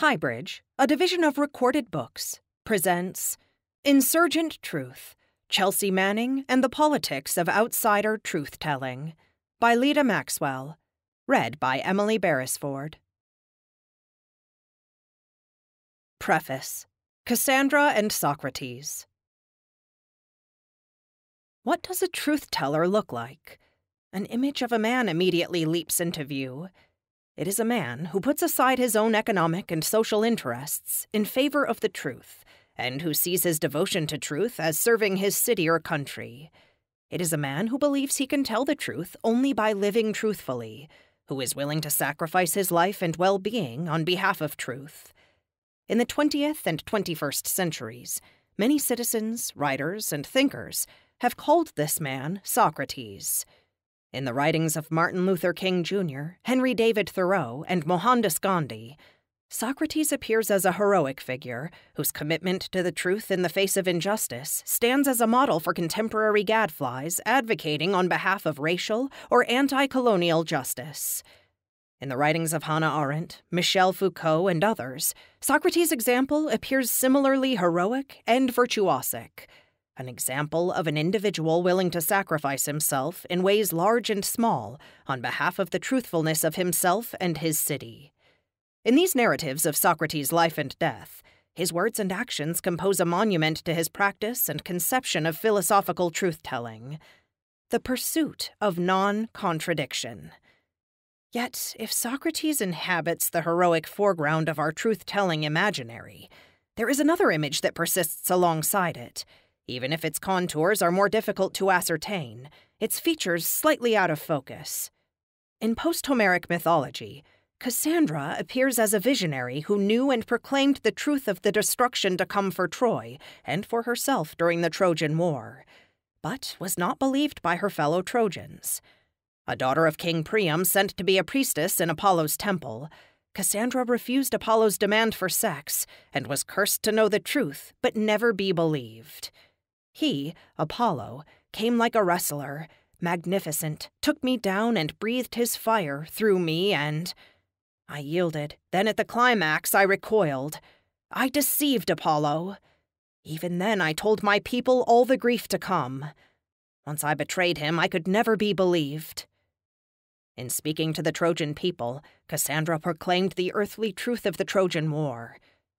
Highbridge, a division of Recorded Books, presents Insurgent Truth Chelsea Manning and the Politics of Outsider Truth Telling by Lida Maxwell. Read by Emily Beresford. Preface Cassandra and Socrates. What does a truth teller look like? An image of a man immediately leaps into view. It is a man who puts aside his own economic and social interests in favor of the truth, and who sees his devotion to truth as serving his city or country. It is a man who believes he can tell the truth only by living truthfully, who is willing to sacrifice his life and well being on behalf of truth. In the 20th and 21st centuries, many citizens, writers, and thinkers have called this man Socrates. In the writings of Martin Luther King Jr., Henry David Thoreau, and Mohandas Gandhi, Socrates appears as a heroic figure whose commitment to the truth in the face of injustice stands as a model for contemporary gadflies advocating on behalf of racial or anti colonial justice. In the writings of Hannah Arendt, Michel Foucault, and others, Socrates' example appears similarly heroic and virtuosic an example of an individual willing to sacrifice himself in ways large and small on behalf of the truthfulness of himself and his city. In these narratives of Socrates' life and death, his words and actions compose a monument to his practice and conception of philosophical truth telling the pursuit of non contradiction. Yet, if Socrates inhabits the heroic foreground of our truth telling imaginary, there is another image that persists alongside it even if its contours are more difficult to ascertain, its features slightly out of focus. In post Homeric mythology, Cassandra appears as a visionary who knew and proclaimed the truth of the destruction to come for Troy and for herself during the Trojan War, but was not believed by her fellow Trojans. A daughter of King Priam sent to be a priestess in Apollo's temple, Cassandra refused Apollo's demand for sex and was cursed to know the truth but never be believed. He, Apollo, came like a wrestler, magnificent, took me down and breathed his fire through me, and. I yielded. Then at the climax, I recoiled. I deceived Apollo. Even then, I told my people all the grief to come. Once I betrayed him, I could never be believed. In speaking to the Trojan people, Cassandra proclaimed the earthly truth of the Trojan War.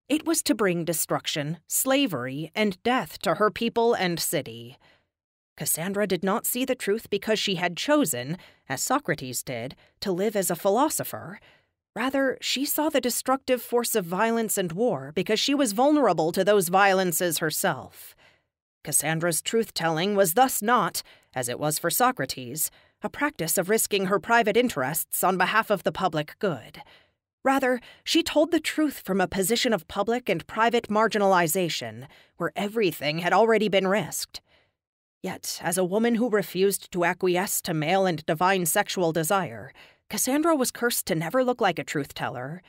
It was to bring destruction, slavery, and death to her people and city. Cassandra did not see the truth because she had chosen, as Socrates did, to live as a philosopher. Rather, she saw the destructive force of violence and war because she was vulnerable to those violences herself. Cassandra's truth telling was thus not, as it was for Socrates, a practice of risking her private interests on behalf of the public good. Rather, she told the truth from a position of public and private marginalization, where everything had already been risked. Yet, as a woman who refused to acquiesce to male and divine sexual desire, Cassandra was cursed to never look like a truth teller.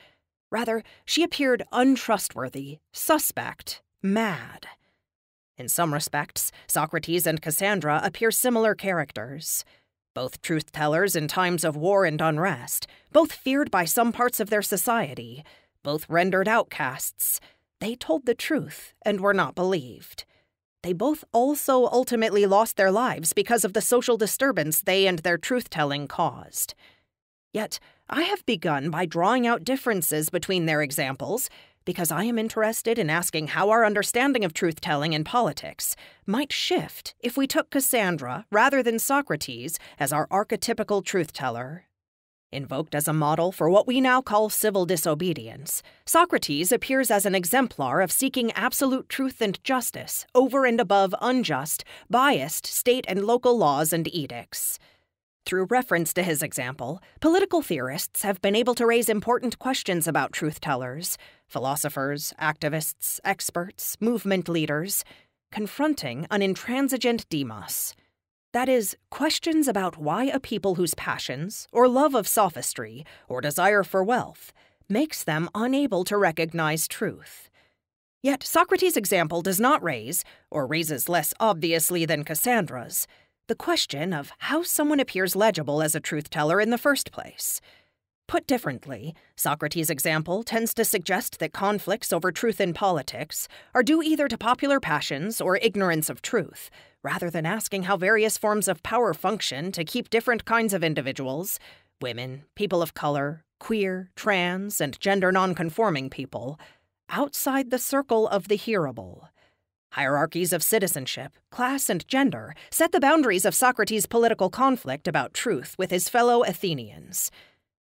Rather, she appeared untrustworthy, suspect, mad. In some respects, Socrates and Cassandra appear similar characters both truth tellers in times of war and unrest, both feared by some parts of their society, both rendered outcasts. They told the truth and were not believed. They both also ultimately lost their lives because of the social disturbance they and their truth telling caused. Yet, I have begun by drawing out differences between their examples because I am interested in asking how our understanding of truth telling in politics might shift if we took Cassandra rather than Socrates as our archetypical truth teller. Invoked as a model for what we now call civil disobedience, Socrates appears as an exemplar of seeking absolute truth and justice over and above unjust, biased state and local laws and edicts. Through reference to his example, political theorists have been able to raise important questions about truth tellers, philosophers, activists, experts, movement leaders, confronting an intransigent demos. That is, questions about why a people whose passions, or love of sophistry, or desire for wealth, makes them unable to recognize truth. Yet Socrates' example does not raise, or raises less obviously than Cassandra's, the question of how someone appears legible as a truth teller in the first place. Put differently, Socrates' example tends to suggest that conflicts over truth in politics are due either to popular passions or ignorance of truth, rather than asking how various forms of power function to keep different kinds of individuals women, people of color, queer, trans, and gender nonconforming people outside the circle of the hearable. Hierarchies of citizenship, class, and gender set the boundaries of Socrates' political conflict about truth with his fellow Athenians.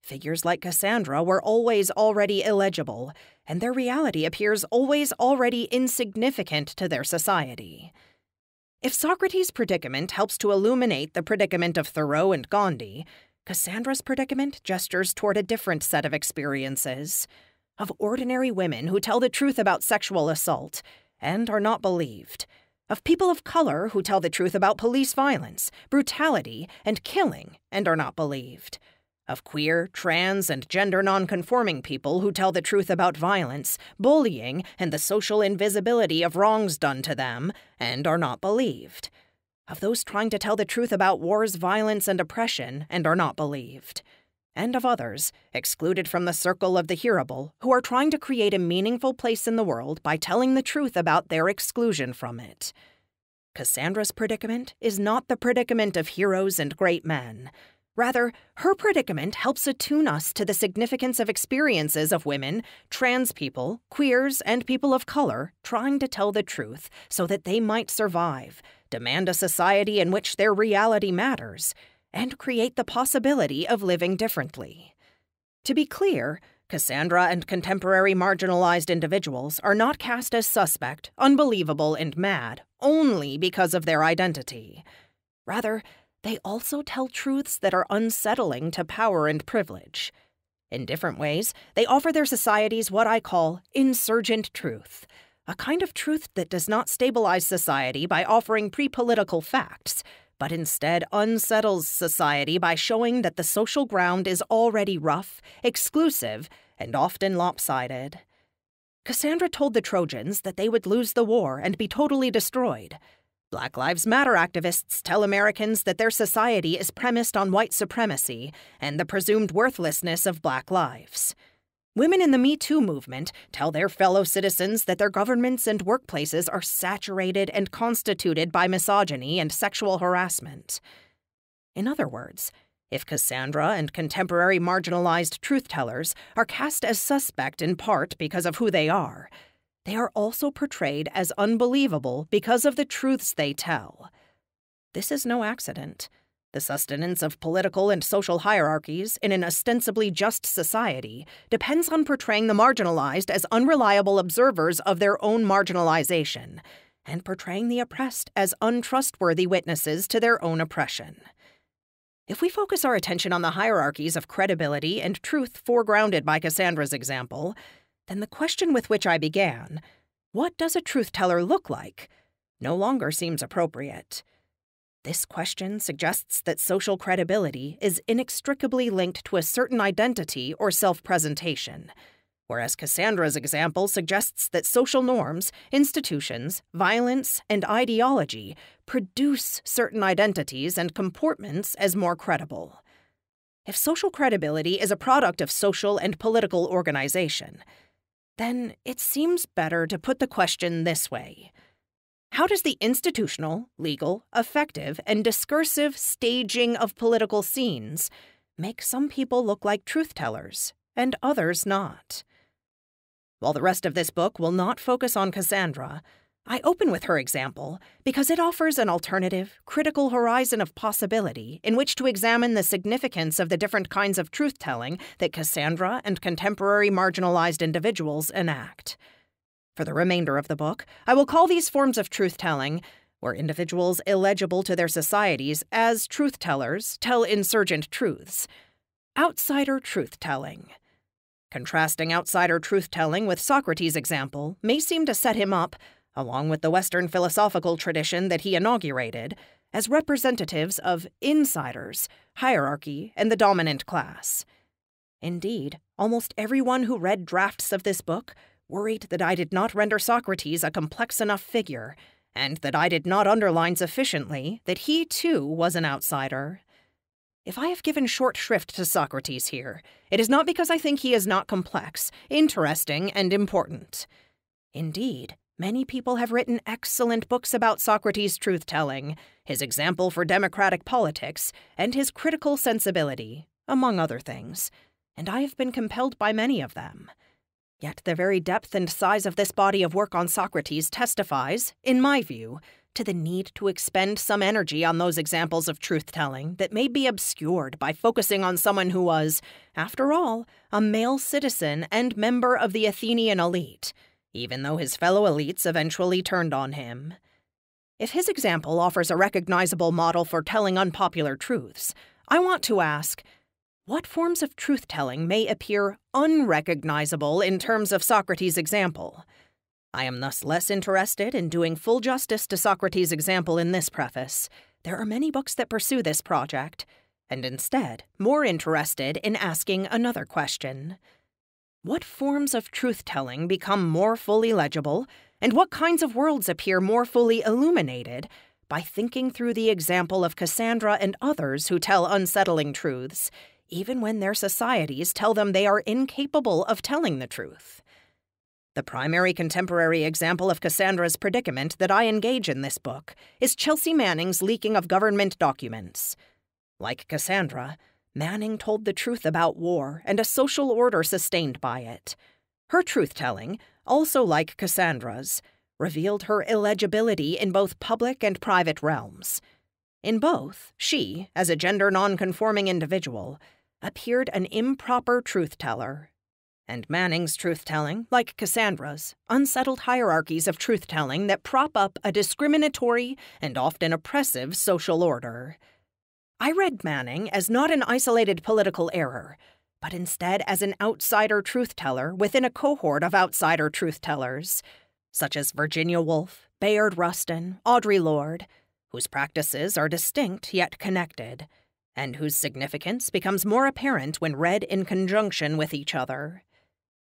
Figures like Cassandra were always already illegible, and their reality appears always already insignificant to their society. If Socrates' predicament helps to illuminate the predicament of Thoreau and Gandhi, Cassandra's predicament gestures toward a different set of experiences of ordinary women who tell the truth about sexual assault and are not believed, of people of color who tell the truth about police violence, brutality, and killing and are not believed of queer, trans, and gender nonconforming people who tell the truth about violence, bullying, and the social invisibility of wrongs done to them, and are not believed. Of those trying to tell the truth about wars, violence, and oppression, and are not believed. And of others, excluded from the circle of the hearable, who are trying to create a meaningful place in the world by telling the truth about their exclusion from it. Cassandra's predicament is not the predicament of heroes and great men. Rather, her predicament helps attune us to the significance of experiences of women, trans people, queers, and people of color trying to tell the truth so that they might survive, demand a society in which their reality matters, and create the possibility of living differently. To be clear, Cassandra and contemporary marginalized individuals are not cast as suspect, unbelievable, and mad only because of their identity. Rather, they also tell truths that are unsettling to power and privilege. In different ways, they offer their societies what I call insurgent truth, a kind of truth that does not stabilize society by offering pre political facts, but instead unsettles society by showing that the social ground is already rough, exclusive, and often lopsided. Cassandra told the Trojans that they would lose the war and be totally destroyed. Black Lives Matter activists tell Americans that their society is premised on white supremacy and the presumed worthlessness of black lives. Women in the Me Too movement tell their fellow citizens that their governments and workplaces are saturated and constituted by misogyny and sexual harassment. In other words, if Cassandra and contemporary marginalized truth tellers are cast as suspect in part because of who they are, they are also portrayed as unbelievable because of the truths they tell. This is no accident. The sustenance of political and social hierarchies in an ostensibly just society depends on portraying the marginalized as unreliable observers of their own marginalization, and portraying the oppressed as untrustworthy witnesses to their own oppression. If we focus our attention on the hierarchies of credibility and truth foregrounded by Cassandra's example, then the question with which I began, what does a truth teller look like, no longer seems appropriate. This question suggests that social credibility is inextricably linked to a certain identity or self presentation, whereas Cassandra's example suggests that social norms, institutions, violence, and ideology produce certain identities and comportments as more credible. If social credibility is a product of social and political organization, then it seems better to put the question this way How does the institutional, legal, effective, and discursive staging of political scenes make some people look like truth tellers and others not? While the rest of this book will not focus on Cassandra, I open with her example because it offers an alternative, critical horizon of possibility in which to examine the significance of the different kinds of truth telling that Cassandra and contemporary marginalized individuals enact. For the remainder of the book, I will call these forms of truth telling, where individuals illegible to their societies as truth tellers tell insurgent truths, outsider truth telling. Contrasting outsider truth telling with Socrates' example may seem to set him up along with the Western philosophical tradition that he inaugurated, as representatives of insiders, hierarchy, and the dominant class. Indeed, almost everyone who read drafts of this book worried that I did not render Socrates a complex enough figure, and that I did not underline sufficiently that he too was an outsider. If I have given short shrift to Socrates here, it is not because I think he is not complex, interesting, and important. Indeed, many people have written excellent books about Socrates' truth telling, his example for democratic politics, and his critical sensibility, among other things, and I have been compelled by many of them. Yet the very depth and size of this body of work on Socrates testifies, in my view, to the need to expend some energy on those examples of truth telling that may be obscured by focusing on someone who was, after all, a male citizen and member of the Athenian elite, even though his fellow elites eventually turned on him. If his example offers a recognizable model for telling unpopular truths, I want to ask what forms of truth telling may appear unrecognizable in terms of Socrates' example? I am thus less interested in doing full justice to Socrates' example in this preface. There are many books that pursue this project, and instead, more interested in asking another question. What forms of truth telling become more fully legible, and what kinds of worlds appear more fully illuminated by thinking through the example of Cassandra and others who tell unsettling truths, even when their societies tell them they are incapable of telling the truth? The primary contemporary example of Cassandra's predicament that I engage in this book is Chelsea Manning's leaking of government documents. Like Cassandra, Manning told the truth about war and a social order sustained by it. Her truth telling, also like Cassandra's, revealed her illegibility in both public and private realms. In both, she, as a gender nonconforming individual, appeared an improper truth teller and Manning's truth telling, like Cassandra's, unsettled hierarchies of truth telling that prop up a discriminatory and often oppressive social order. I read Manning as not an isolated political error, but instead as an outsider truth teller within a cohort of outsider truth tellers, such as Virginia Woolf, Bayard Rustin, Audre Lorde, whose practices are distinct yet connected, and whose significance becomes more apparent when read in conjunction with each other.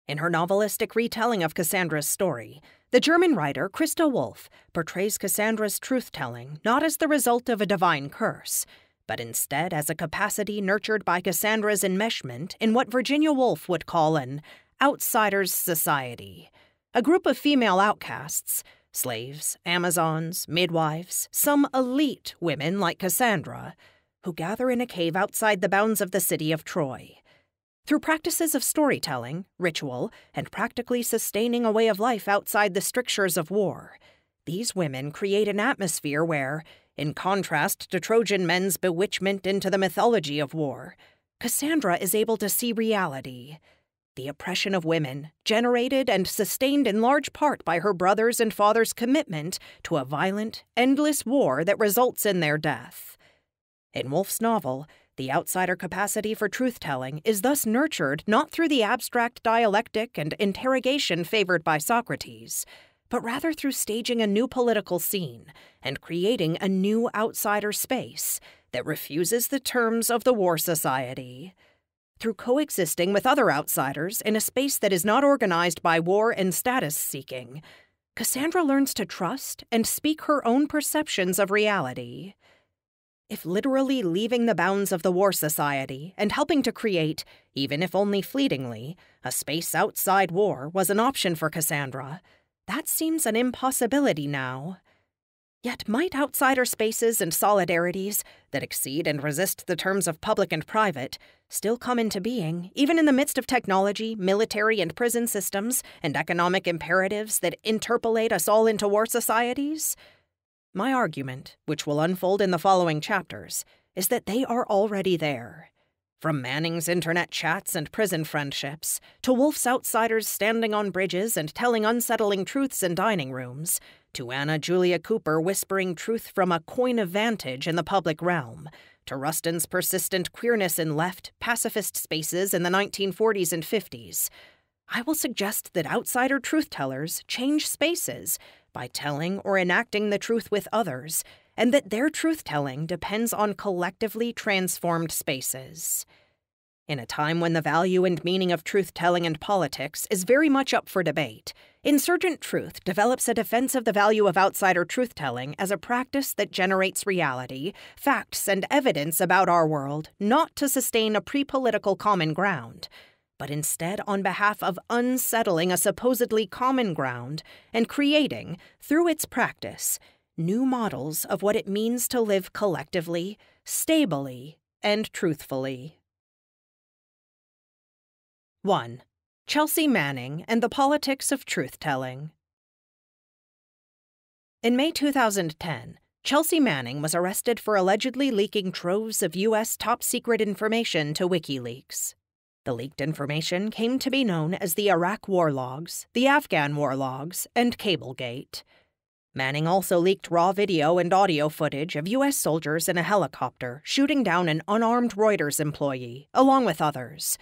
In her novelistic retelling of Cassandra's story, the German writer Christa Wolf portrays Cassandra's truth telling not as the result of a divine curse, but instead as a capacity nurtured by Cassandra's enmeshment in what Virginia Woolf would call an outsider's society, a group of female outcasts, slaves, Amazons, midwives, some elite women like Cassandra, who gather in a cave outside the bounds of the city of Troy. Through practices of storytelling, ritual, and practically sustaining a way of life outside the strictures of war, these women create an atmosphere where, in contrast to Trojan men's bewitchment into the mythology of war, Cassandra is able to see reality. The oppression of women, generated and sustained in large part by her brother's and father's commitment to a violent, endless war that results in their death. In Wolf's novel, the outsider capacity for truth telling is thus nurtured not through the abstract dialectic and interrogation favored by Socrates, but rather through staging a new political scene and creating a new outsider space that refuses the terms of the war society. Through coexisting with other outsiders in a space that is not organized by war and status seeking, Cassandra learns to trust and speak her own perceptions of reality if literally leaving the bounds of the War Society and helping to create, even if only fleetingly, a space outside war was an option for Cassandra, that seems an impossibility now. Yet might outsider spaces and solidarities that exceed and resist the terms of public and private still come into being, even in the midst of technology, military and prison systems, and economic imperatives that interpolate us all into war societies? My argument, which will unfold in the following chapters, is that they are already there. From Manning's internet chats and prison friendships, to Woolf's outsiders standing on bridges and telling unsettling truths in dining rooms, to Anna Julia Cooper whispering truth from a coign of vantage in the public realm, to Rustin's persistent queerness in left, pacifist spaces in the 1940s and 50s, I will suggest that outsider truth tellers change spaces by telling or enacting the truth with others, and that their truth telling depends on collectively transformed spaces. In a time when the value and meaning of truth telling and politics is very much up for debate, Insurgent Truth develops a defense of the value of outsider truth telling as a practice that generates reality, facts, and evidence about our world, not to sustain a pre political common ground, but instead on behalf of unsettling a supposedly common ground and creating, through its practice, new models of what it means to live collectively, stably, and truthfully. 1. Chelsea Manning and the Politics of Truth Telling. In May 2010, Chelsea Manning was arrested for allegedly leaking troves of U.S. top secret information to WikiLeaks. The leaked information came to be known as the Iraq War Logs, the Afghan War Logs, and Cablegate. Manning also leaked raw video and audio footage of U.S. soldiers in a helicopter shooting down an unarmed Reuters employee, along with others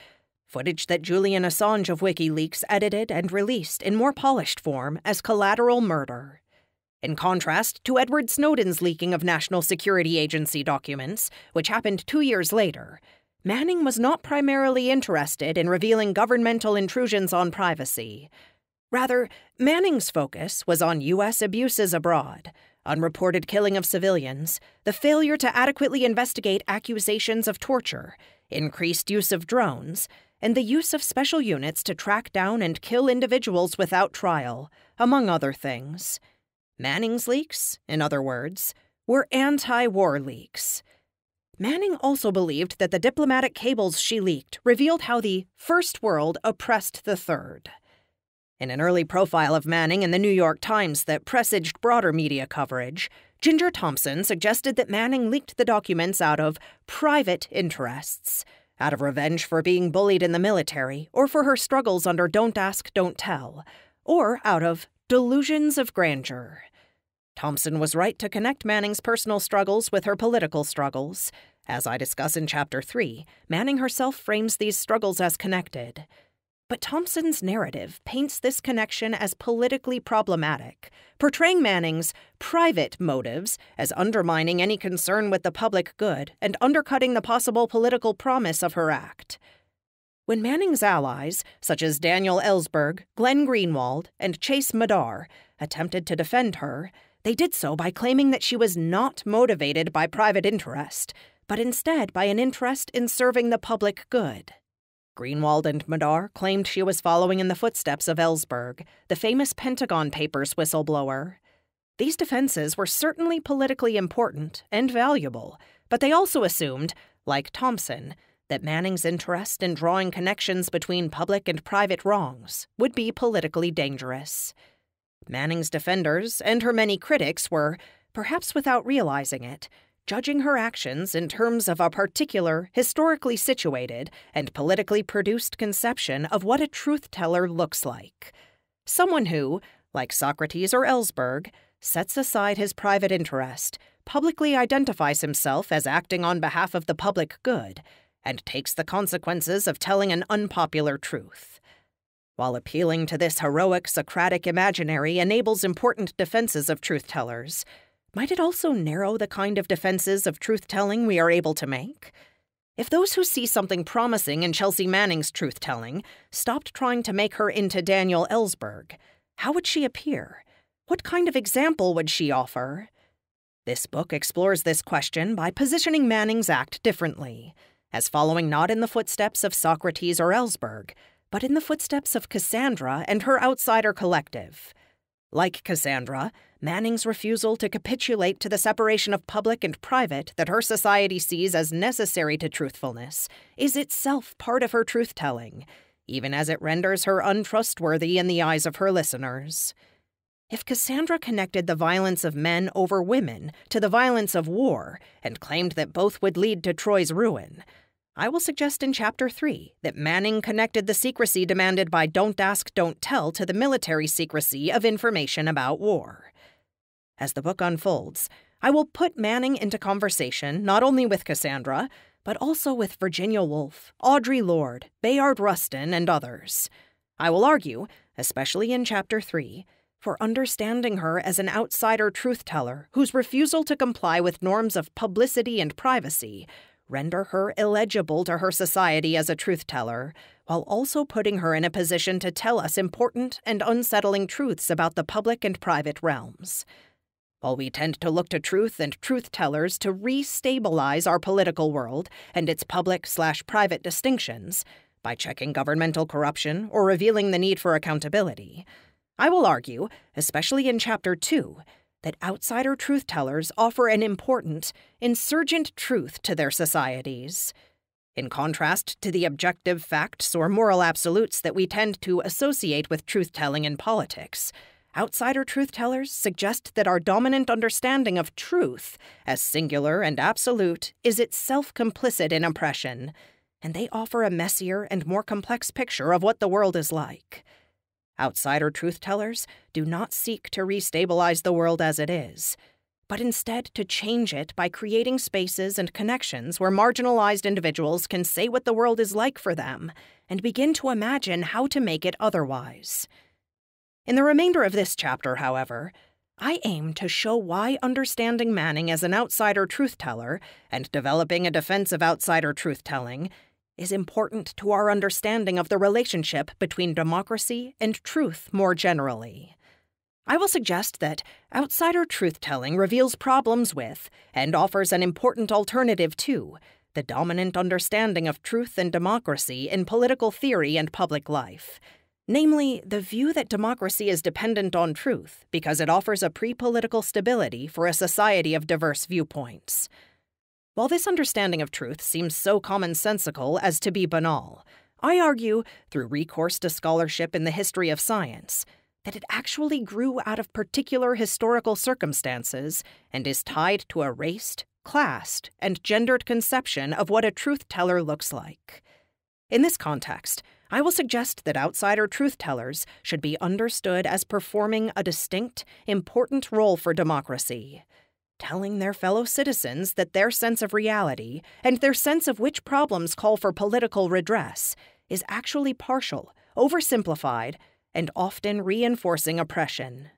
footage that Julian Assange of WikiLeaks edited and released in more polished form as collateral murder. In contrast to Edward Snowden's leaking of National Security Agency documents, which happened two years later, Manning was not primarily interested in revealing governmental intrusions on privacy. Rather, Manning's focus was on U.S. abuses abroad, unreported killing of civilians, the failure to adequately investigate accusations of torture, increased use of drones, and the use of special units to track down and kill individuals without trial, among other things. Manning's leaks, in other words, were anti war leaks. Manning also believed that the diplomatic cables she leaked revealed how the First World oppressed the Third. In an early profile of Manning in the New York Times that presaged broader media coverage, Ginger Thompson suggested that Manning leaked the documents out of private interests out of revenge for being bullied in the military, or for her struggles under Don't Ask, Don't Tell, or out of delusions of grandeur. Thompson was right to connect Manning's personal struggles with her political struggles. As I discuss in Chapter 3, Manning herself frames these struggles as connected. But Thompson's narrative paints this connection as politically problematic, portraying Manning's private motives as undermining any concern with the public good and undercutting the possible political promise of her act. When Manning's allies, such as Daniel Ellsberg, Glenn Greenwald, and Chase Madar, attempted to defend her, they did so by claiming that she was not motivated by private interest, but instead by an interest in serving the public good. Greenwald and Madar claimed she was following in the footsteps of Ellsberg, the famous Pentagon Papers whistleblower. These defenses were certainly politically important and valuable, but they also assumed, like Thompson, that Manning's interest in drawing connections between public and private wrongs would be politically dangerous. Manning's defenders and her many critics were, perhaps without realizing it, judging her actions in terms of a particular, historically situated, and politically produced conception of what a truth teller looks like. Someone who, like Socrates or Ellsberg, sets aside his private interest, publicly identifies himself as acting on behalf of the public good, and takes the consequences of telling an unpopular truth. While appealing to this heroic Socratic imaginary enables important defenses of truth tellers, might it also narrow the kind of defenses of truth telling we are able to make? If those who see something promising in Chelsea Manning's truth telling stopped trying to make her into Daniel Ellsberg, how would she appear? What kind of example would she offer? This book explores this question by positioning Manning's act differently, as following not in the footsteps of Socrates or Ellsberg, but in the footsteps of Cassandra and her outsider collective. Like Cassandra, Manning's refusal to capitulate to the separation of public and private that her society sees as necessary to truthfulness is itself part of her truth telling, even as it renders her untrustworthy in the eyes of her listeners. If Cassandra connected the violence of men over women to the violence of war and claimed that both would lead to Troy's ruin, I will suggest in Chapter 3 that Manning connected the secrecy demanded by Don't Ask, Don't Tell to the military secrecy of information about war. As the book unfolds, I will put Manning into conversation not only with Cassandra, but also with Virginia Woolf, Audre Lorde, Bayard Rustin, and others. I will argue, especially in Chapter 3, for understanding her as an outsider truth teller whose refusal to comply with norms of publicity and privacy render her illegible to her society as a truth teller, while also putting her in a position to tell us important and unsettling truths about the public and private realms. While we tend to look to truth and truth tellers to re-stabilize our political world and its public slash private distinctions by checking governmental corruption or revealing the need for accountability, I will argue, especially in Chapter 2, that outsider truth tellers offer an important, insurgent truth to their societies. In contrast to the objective facts or moral absolutes that we tend to associate with truth telling in politics, outsider truth tellers suggest that our dominant understanding of truth, as singular and absolute, is itself complicit in oppression, and they offer a messier and more complex picture of what the world is like. Outsider truth tellers do not seek to restabilize the world as it is, but instead to change it by creating spaces and connections where marginalized individuals can say what the world is like for them and begin to imagine how to make it otherwise. In the remainder of this chapter, however, I aim to show why understanding Manning as an outsider truth teller and developing a defense of outsider truth telling is important to our understanding of the relationship between democracy and truth more generally. I will suggest that outsider truth telling reveals problems with, and offers an important alternative to, the dominant understanding of truth and democracy in political theory and public life. Namely, the view that democracy is dependent on truth because it offers a pre political stability for a society of diverse viewpoints. While this understanding of truth seems so commonsensical as to be banal, I argue, through recourse to scholarship in the history of science, that it actually grew out of particular historical circumstances and is tied to a raced, classed, and gendered conception of what a truth teller looks like. In this context, I will suggest that outsider truth tellers should be understood as performing a distinct, important role for democracy telling their fellow citizens that their sense of reality and their sense of which problems call for political redress is actually partial, oversimplified, and often reinforcing oppression.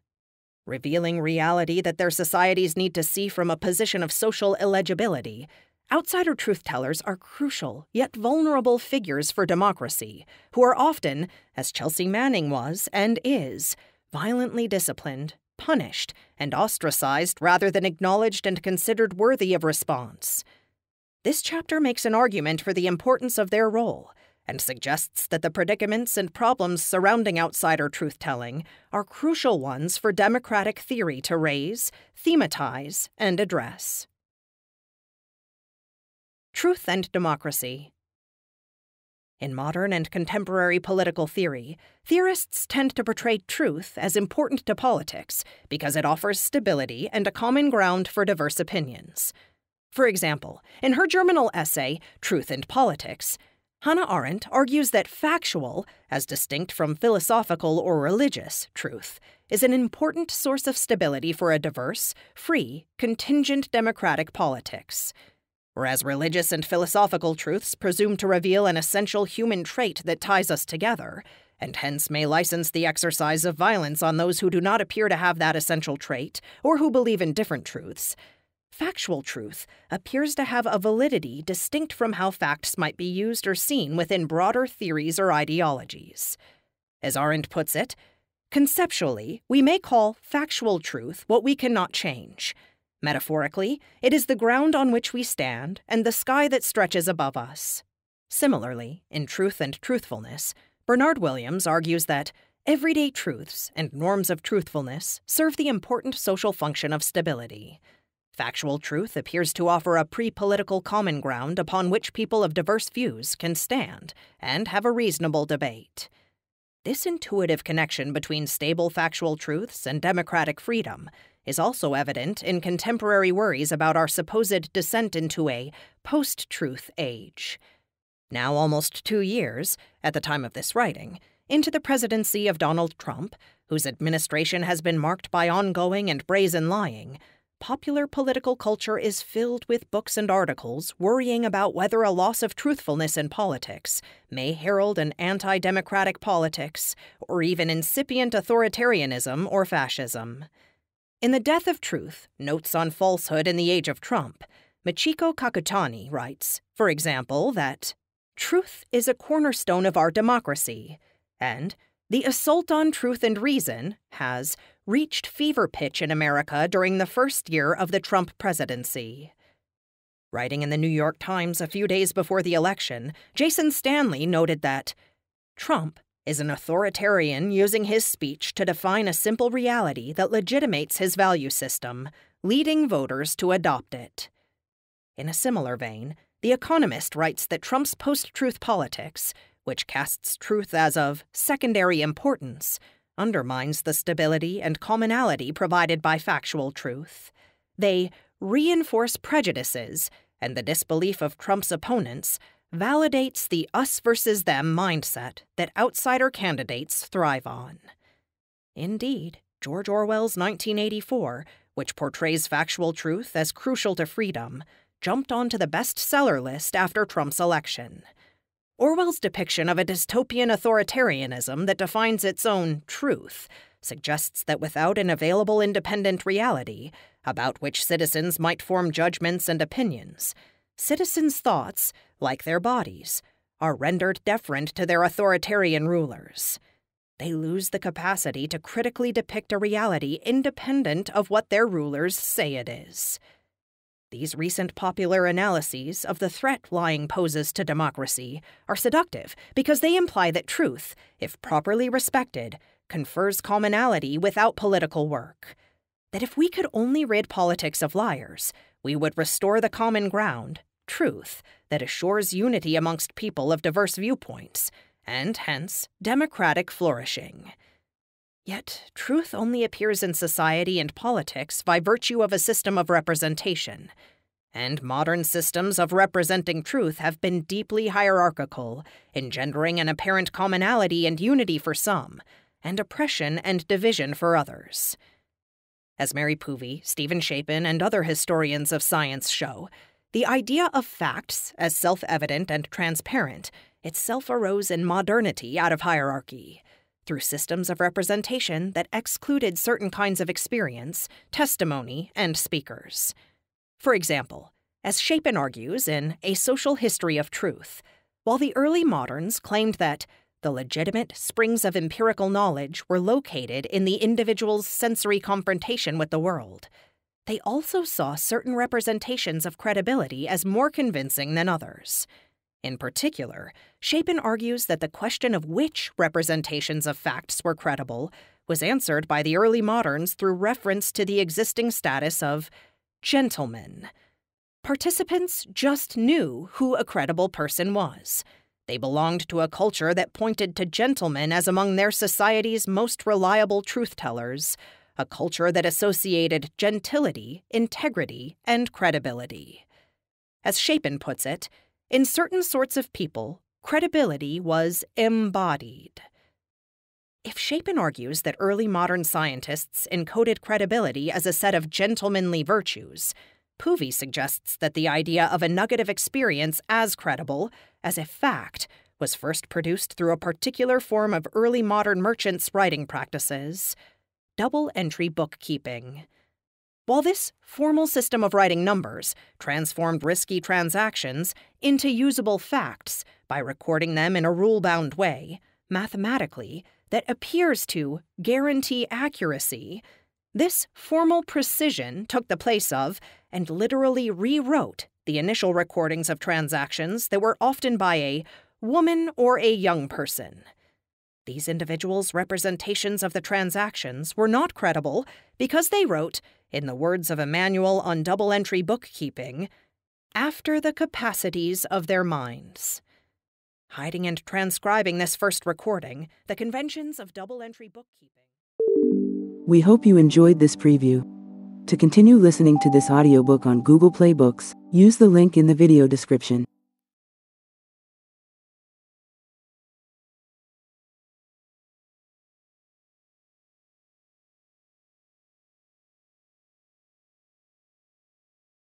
Revealing reality that their societies need to see from a position of social illegibility, outsider truth tellers are crucial yet vulnerable figures for democracy, who are often, as Chelsea Manning was and is, violently disciplined punished and ostracized rather than acknowledged and considered worthy of response. This chapter makes an argument for the importance of their role and suggests that the predicaments and problems surrounding outsider truth telling are crucial ones for democratic theory to raise, thematize, and address. Truth and Democracy in modern and contemporary political theory, theorists tend to portray truth as important to politics because it offers stability and a common ground for diverse opinions. For example, in her germinal essay, Truth and Politics, Hannah Arendt argues that factual, as distinct from philosophical or religious, truth is an important source of stability for a diverse, free, contingent democratic politics. Whereas religious and philosophical truths presume to reveal an essential human trait that ties us together, and hence may license the exercise of violence on those who do not appear to have that essential trait or who believe in different truths. Factual truth appears to have a validity distinct from how facts might be used or seen within broader theories or ideologies. As Arendt puts it, conceptually, we may call factual truth what we cannot change. Metaphorically, it is the ground on which we stand and the sky that stretches above us. Similarly, in Truth and Truthfulness, Bernard Williams argues that everyday truths and norms of truthfulness serve the important social function of stability. Factual truth appears to offer a pre political common ground upon which people of diverse views can stand and have a reasonable debate. This intuitive connection between stable factual truths and democratic freedom is also evident in contemporary worries about our supposed descent into a post truth age. Now, almost two years, at the time of this writing, into the presidency of Donald Trump, whose administration has been marked by ongoing and brazen lying, popular political culture is filled with books and articles worrying about whether a loss of truthfulness in politics may herald an anti democratic politics or even incipient authoritarianism or fascism. In The Death of Truth Notes on Falsehood in the Age of Trump, Michiko Kakutani writes, for example, that truth is a cornerstone of our democracy, and the assault on truth and reason has reached fever pitch in America during the first year of the Trump presidency. Writing in the New York Times a few days before the election, Jason Stanley noted that Trump is an authoritarian using his speech to define a simple reality that legitimates his value system, leading voters to adopt it. In a similar vein, The Economist writes that Trump's post truth politics, which casts truth as of secondary importance, undermines the stability and commonality provided by factual truth. They reinforce prejudices, and the disbelief of Trump's opponents validates the us versus them mindset that outsider candidates thrive on. Indeed, George Orwell's 1984, which portrays factual truth as crucial to freedom, jumped onto the bestseller list after Trump's election. Orwell's depiction of a dystopian authoritarianism that defines its own truth suggests that without an available independent reality, about which citizens might form judgments and opinions, citizens' thoughts, like their bodies, are rendered deferent to their authoritarian rulers. They lose the capacity to critically depict a reality independent of what their rulers say it is. These recent popular analyses of the threat lying poses to democracy are seductive because they imply that truth, if properly respected, confers commonality without political work. That if we could only rid politics of liars, we would restore the common ground, truth, that assures unity amongst people of diverse viewpoints, and hence democratic flourishing. Yet, truth only appears in society and politics by virtue of a system of representation. And modern systems of representing truth have been deeply hierarchical, engendering an apparent commonality and unity for some, and oppression and division for others. As Mary Poovey, Steven Shapin, and other historians of science show, the idea of facts as self evident and transparent itself arose in modernity out of hierarchy through systems of representation that excluded certain kinds of experience, testimony, and speakers. For example, as Shapin argues in A Social History of Truth, while the early moderns claimed that the legitimate springs of empirical knowledge were located in the individual's sensory confrontation with the world, they also saw certain representations of credibility as more convincing than others. In particular, Shapin argues that the question of which representations of facts were credible was answered by the early moderns through reference to the existing status of gentlemen. Participants just knew who a credible person was. They belonged to a culture that pointed to gentlemen as among their society's most reliable truth tellers, a culture that associated gentility, integrity, and credibility. As Shapin puts it, in certain sorts of people, credibility was embodied. If Shapin argues that early modern scientists encoded credibility as a set of gentlemanly virtues, Poovey suggests that the idea of a nugget of experience as credible, as a fact, was first produced through a particular form of early modern merchants' writing practices double entry bookkeeping. While this formal system of writing numbers transformed risky transactions into usable facts by recording them in a rule bound way, mathematically, that appears to guarantee accuracy, this formal precision took the place of and literally rewrote the initial recordings of transactions that were often by a woman or a young person. These individuals' representations of the transactions were not credible because they wrote, in the words of a manual on double entry bookkeeping, after the capacities of their minds. Hiding and transcribing this first recording, the conventions of double entry bookkeeping. We hope you enjoyed this preview. To continue listening to this audiobook on Google Play Books, use the link in the video description.